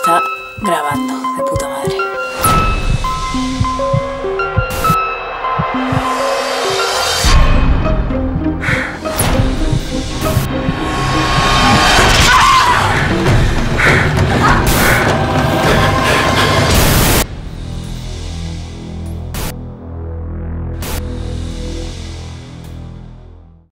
está grabando, de puta.